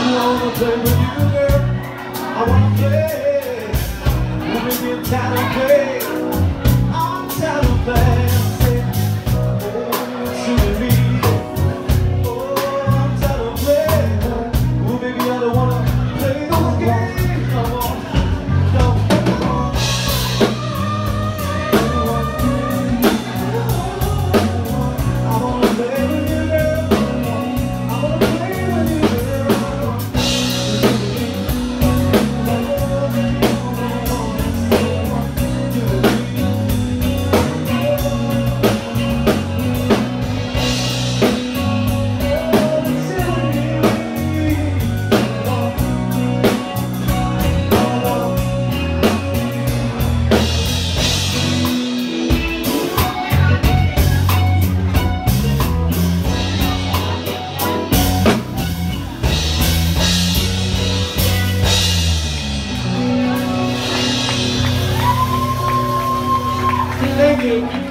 I wanna play with you, girl. I wanna play. You make me talented. You.